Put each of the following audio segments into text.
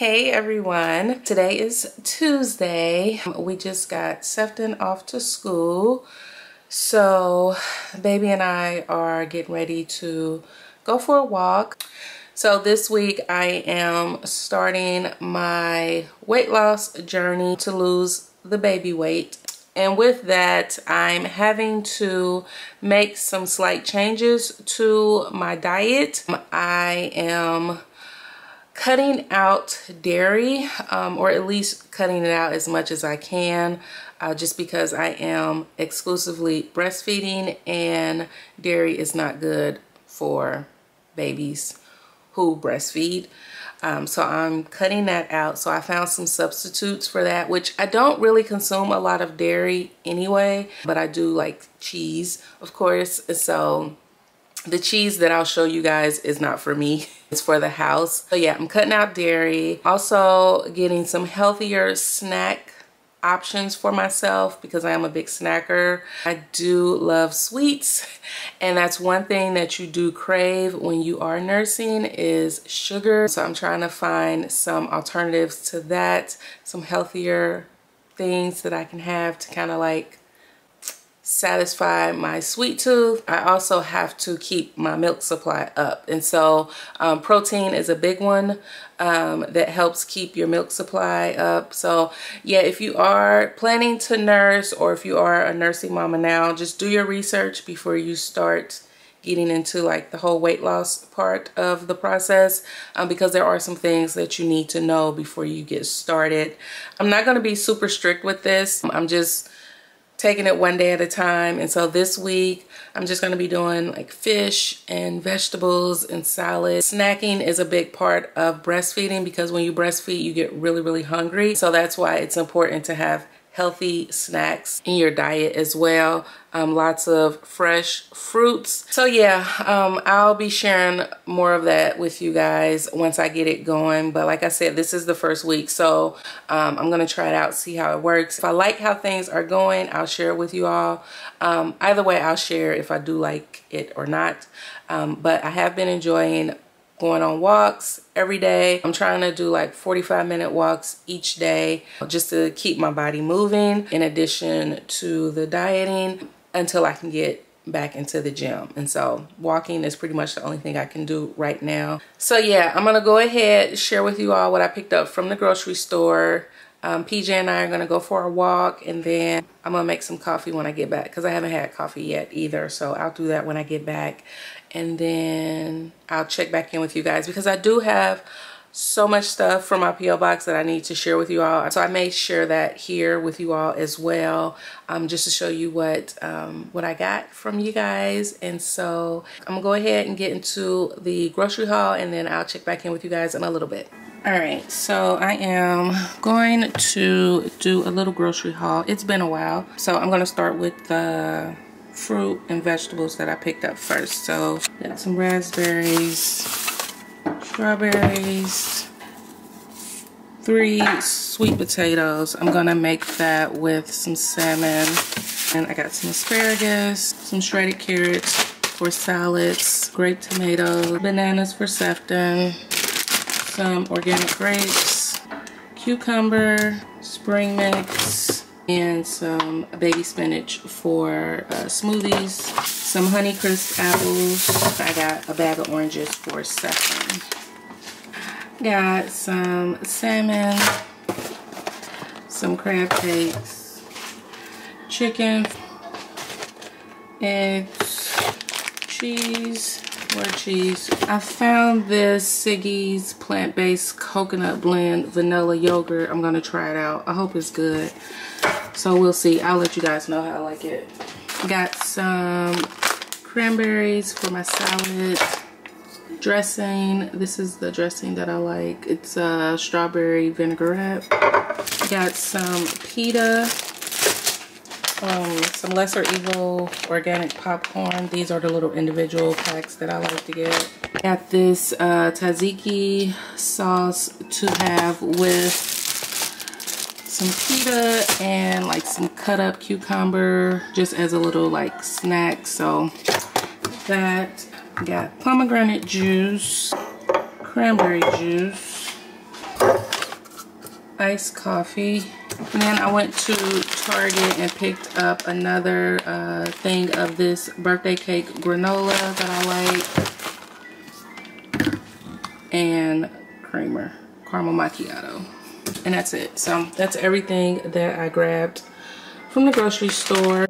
Hey everyone, today is Tuesday. We just got Sefton off to school. So baby and I are getting ready to go for a walk. So this week I am starting my weight loss journey to lose the baby weight. And with that, I'm having to make some slight changes to my diet. I am cutting out dairy um, or at least cutting it out as much as I can uh, just because I am exclusively breastfeeding and dairy is not good for babies who breastfeed. Um, so I'm cutting that out. So I found some substitutes for that, which I don't really consume a lot of dairy anyway, but I do like cheese, of course. So the cheese that I'll show you guys is not for me. It's for the house. So yeah, I'm cutting out dairy. Also getting some healthier snack options for myself because I am a big snacker. I do love sweets and that's one thing that you do crave when you are nursing is sugar. So I'm trying to find some alternatives to that, some healthier things that I can have to kind of like satisfy my sweet tooth. I also have to keep my milk supply up. And so um, protein is a big one um, that helps keep your milk supply up. So yeah, if you are planning to nurse or if you are a nursing mama now, just do your research before you start getting into like the whole weight loss part of the process um, because there are some things that you need to know before you get started. I'm not going to be super strict with this. I'm just taking it one day at a time. And so this week, I'm just gonna be doing like fish and vegetables and salad. Snacking is a big part of breastfeeding because when you breastfeed, you get really, really hungry. So that's why it's important to have healthy snacks in your diet as well. Um, lots of fresh fruits. So yeah, um, I'll be sharing more of that with you guys once I get it going. But like I said, this is the first week. So um, I'm going to try it out, see how it works. If I like how things are going, I'll share it with you all. Um, either way, I'll share if I do like it or not. Um, but I have been enjoying going on walks every day. I'm trying to do like 45 minute walks each day just to keep my body moving in addition to the dieting until I can get back into the gym. And so walking is pretty much the only thing I can do right now. So yeah, I'm gonna go ahead share with you all what I picked up from the grocery store. Um, PJ and I are gonna go for a walk and then I'm gonna make some coffee when I get back because I haven't had coffee yet either. So I'll do that when I get back and then I'll check back in with you guys because I do have so much stuff from my P.O. box that I need to share with you all. So I may share that here with you all as well, um, just to show you what um, what I got from you guys. And so I'm gonna go ahead and get into the grocery haul and then I'll check back in with you guys in a little bit. All right, so I am going to do a little grocery haul. It's been a while. So I'm gonna start with the fruit and vegetables that I picked up first. So got some raspberries, strawberries, three sweet potatoes. I'm gonna make that with some salmon. And I got some asparagus, some shredded carrots for salads, grape tomatoes, bananas for Sefton, some organic grapes, cucumber, spring mix, and some baby spinach for uh, smoothies, some Honeycrisp apples. I got a bag of oranges for Sefton. Got some salmon, some crab cakes, chicken, eggs, cheese, more cheese. I found this Siggi's plant-based coconut blend vanilla yogurt. I'm gonna try it out. I hope it's good. So we'll see. I'll let you guys know how I like it. Got some cranberries for my salad. Dressing. This is the dressing that I like. It's a strawberry vinaigrette. Got some pita. Um, some lesser evil organic popcorn. These are the little individual packs that I like to get. Got this uh, tzatziki sauce to have with some pita and like some cut up cucumber just as a little like snack. So that got pomegranate juice, cranberry juice, iced coffee. And then I went to Target and picked up another uh, thing of this birthday cake granola that I like. And creamer, caramel macchiato. And that's it. So that's everything that I grabbed from the grocery store.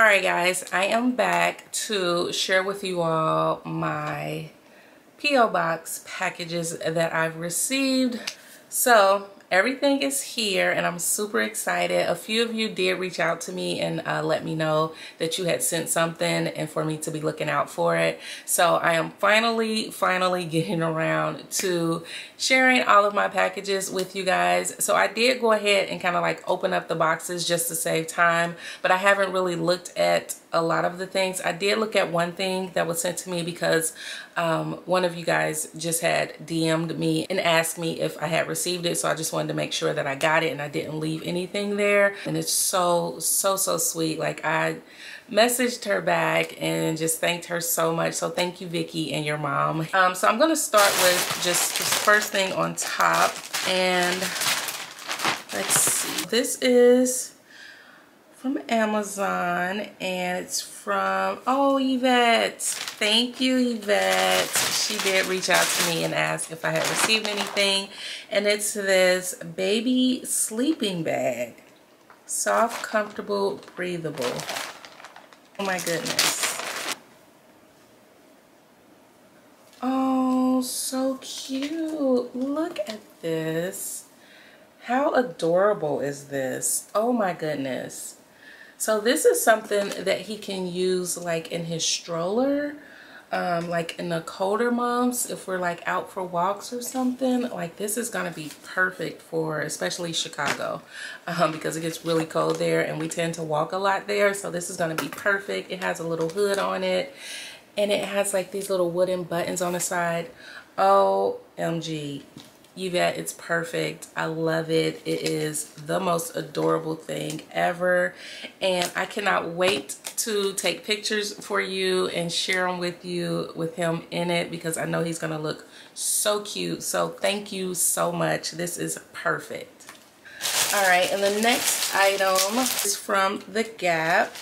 Alright guys, I am back to share with you all my P.O. Box packages that I've received. So everything is here and I'm super excited. A few of you did reach out to me and uh, let me know that you had sent something and for me to be looking out for it. So I am finally, finally getting around to sharing all of my packages with you guys. So I did go ahead and kind of like open up the boxes just to save time, but I haven't really looked at a lot of the things. I did look at one thing that was sent to me because um, one of you guys just had DM'd me and asked me if I had received it. So I just wanted to make sure that I got it and I didn't leave anything there. And it's so, so, so sweet. Like I messaged her back and just thanked her so much. So thank you, Vicky and your mom. Um, so I'm going to start with just this first thing on top. And let's see. This is from Amazon and it's from, oh, Yvette. Thank you, Yvette. She did reach out to me and ask if I had received anything. And it's this baby sleeping bag. Soft, comfortable, breathable. Oh my goodness. Oh, so cute. Look at this. How adorable is this? Oh my goodness. So this is something that he can use like in his stroller, um, like in the colder months, if we're like out for walks or something, like this is gonna be perfect for especially Chicago um, because it gets really cold there and we tend to walk a lot there. So this is gonna be perfect. It has a little hood on it and it has like these little wooden buttons on the side. OMG, Yvette, it's perfect. I love it. It is the most adorable thing ever. And I cannot wait to take pictures for you and share them with you with him in it because I know he's going to look so cute. So thank you so much. This is perfect. All right, and the next item is from The Gap.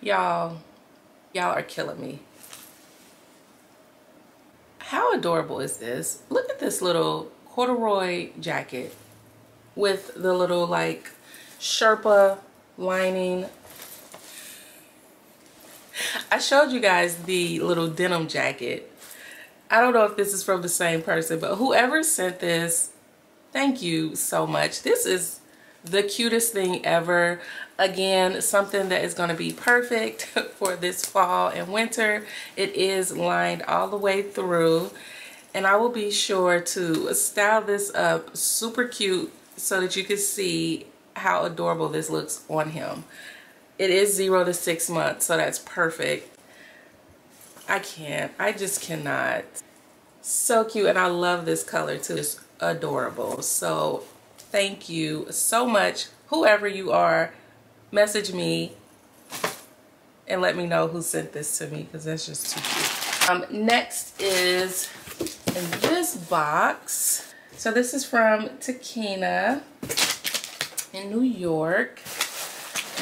Y'all, y'all are killing me how adorable is this? Look at this little corduroy jacket with the little like Sherpa lining. I showed you guys the little denim jacket. I don't know if this is from the same person, but whoever sent this, thank you so much. This is the cutest thing ever. Again, something that is going to be perfect for this fall and winter. It is lined all the way through. And I will be sure to style this up super cute so that you can see how adorable this looks on him. It is zero to six months, so that's perfect. I can't. I just cannot. So cute. And I love this color too. It's adorable. So thank you so much. Whoever you are message me and let me know who sent this to me because that's just too cute. Um, next is in this box. So this is from Takina in New York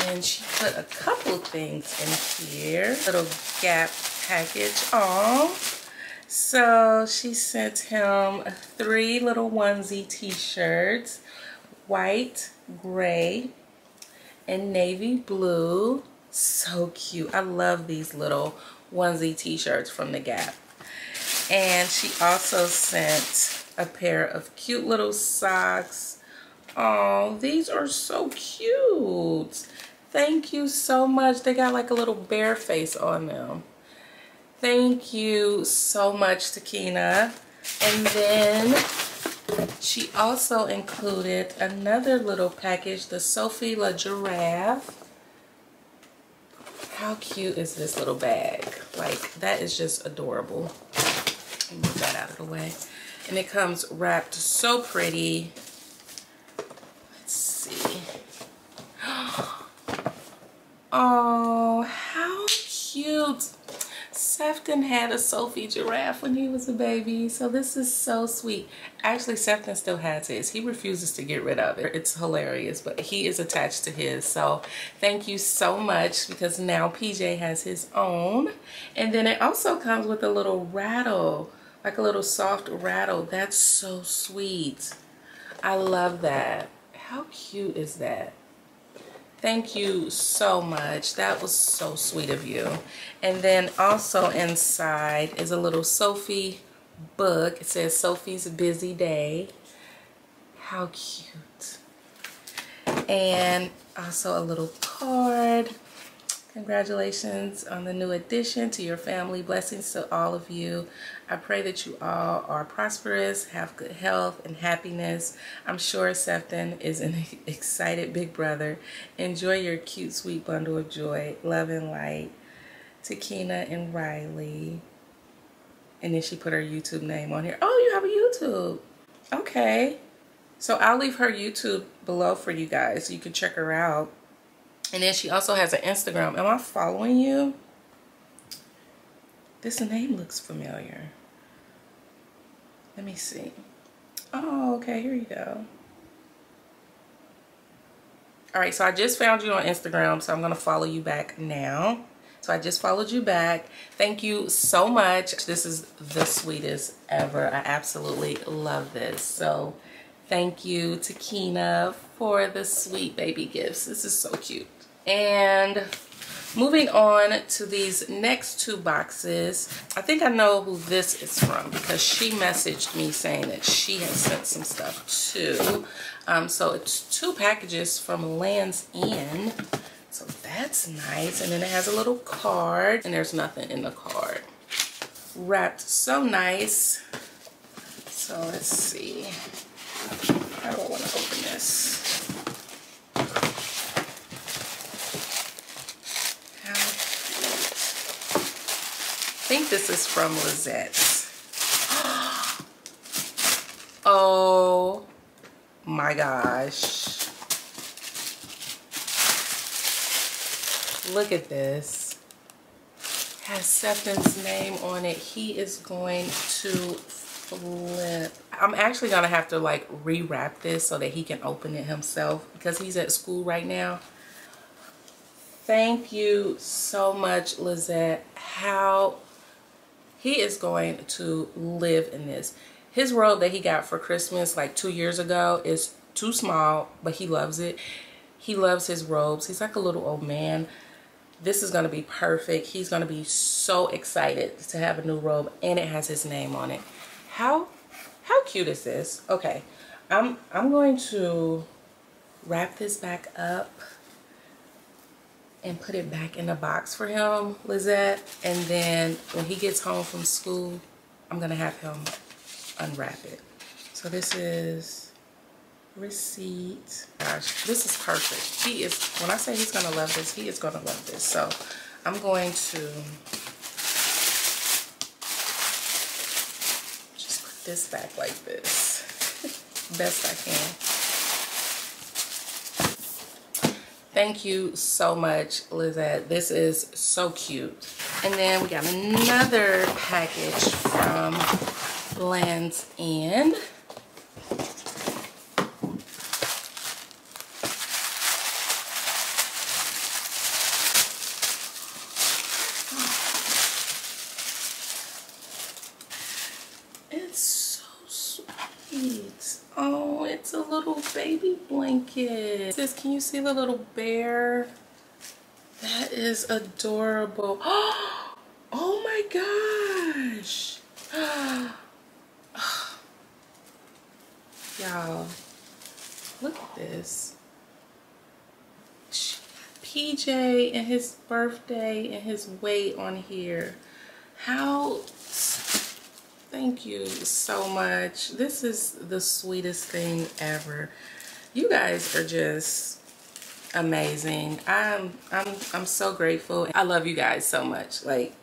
and she put a couple things in here. Little gap package. Oh so she sent him three little onesie t-shirts white, gray, and navy blue. So cute. I love these little onesie t-shirts from The Gap. And she also sent a pair of cute little socks. Oh, these are so cute. Thank you so much. They got like a little bear face on them. Thank you so much, Takina. And then she also included another little package, the Sophie La Girafe. How cute is this little bag? Like, that is just adorable. Move that out of the way. And it comes wrapped so pretty. Let's see. Oh, how cute. Sefton had a Sophie giraffe when he was a baby, so this is so sweet. Actually, Sefton still has his. He refuses to get rid of it. It's hilarious, but he is attached to his. So thank you so much because now PJ has his own. And then it also comes with a little rattle, like a little soft rattle. That's so sweet. I love that. How cute is that? Thank you so much. That was so sweet of you. And then also inside is a little Sophie book. It says Sophie's Busy Day. How cute. And also a little card. Congratulations on the new addition to your family. Blessings to all of you. I pray that you all are prosperous, have good health and happiness. I'm sure Sefton is an excited big brother. Enjoy your cute, sweet bundle of joy. Love and light. Takina and Riley. And then she put her YouTube name on here. Oh, you have a YouTube. Okay. So I'll leave her YouTube below for you guys. You can check her out. And then she also has an Instagram. Am I following you? This name looks familiar. Let me see. Oh, okay, here you go. All right, so I just found you on Instagram, so I'm gonna follow you back now. So I just followed you back. Thank you so much. This is the sweetest ever. I absolutely love this. So thank you, Takina, for the sweet baby gifts. This is so cute. And moving on to these next two boxes, I think I know who this is from because she messaged me saying that she has sent some stuff too. Um, so it's two packages from Land's End. So that's nice. And then it has a little card and there's nothing in the card. Wrapped so nice. So let's see. I want to open this? Think this is from Lisette's. oh my gosh. Look at this. Has Sefton's name on it. He is going to flip. I'm actually going to have to like rewrap this so that he can open it himself because he's at school right now. Thank you so much, Lisette. How he is going to live in this. His robe that he got for Christmas like two years ago is too small, but he loves it. He loves his robes. He's like a little old man. This is going to be perfect. He's going to be so excited to have a new robe and it has his name on it. How how cute is this? Okay. I'm I'm going to wrap this back up and put it back in the box for him, Lisette. And then when he gets home from school, I'm gonna have him unwrap it. So this is receipt. Gosh, this is perfect. He is, when I say he's gonna love this, he is gonna love this. So I'm going to just put this back like this, best I can. Thank you so much, Lisette. This is so cute. And then we got another package from Land's End. Baby blanket. Sis, can you see the little bear? That is adorable. Oh my gosh. Y'all, look at this. PJ and his birthday and his weight on here. How, thank you so much. This is the sweetest thing ever. You guys are just amazing. I'm, I'm, I'm so grateful. I love you guys so much. Like,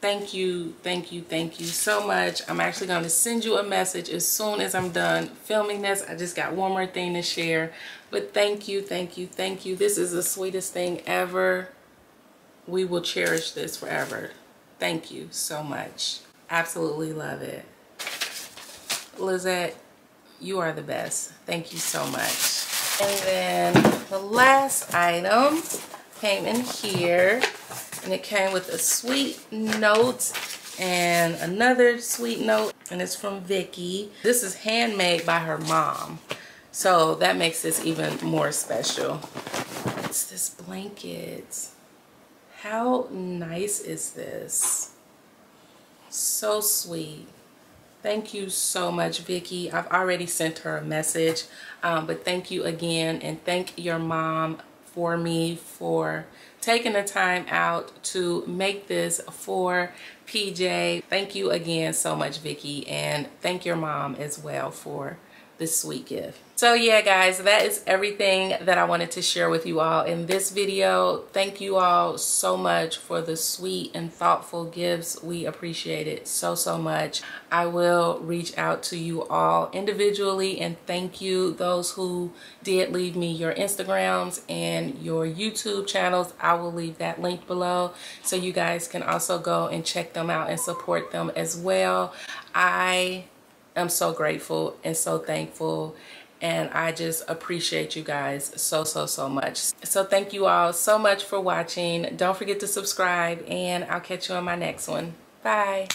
thank you thank you thank you so much. I'm actually going to send you a message as soon as i'm done filming this. I just got one more thing to share. But thank you thank you thank you. This is the sweetest thing ever. We will cherish this forever. Thank you so much. Absolutely love it. Lisette you are the best thank you so much and then the last item came in here and it came with a sweet note and another sweet note and it's from Vicky. This is handmade by her mom. So that makes this even more special. It's this blanket. How nice is this? So sweet. Thank you so much, Vicky. I've already sent her a message, um, but thank you again and thank your mom for me for taking the time out to make this for PJ. Thank you again so much, Vicki, and thank your mom as well for this sweet gift. So yeah, guys, that is everything that I wanted to share with you all in this video. Thank you all so much for the sweet and thoughtful gifts. We appreciate it so, so much. I will reach out to you all individually and thank you those who did leave me your Instagrams and your YouTube channels. I will leave that link below so you guys can also go and check them out and support them as well. I am so grateful and so thankful and I just appreciate you guys so so so much. So thank you all so much for watching. Don't forget to subscribe and I'll catch you on my next one. Bye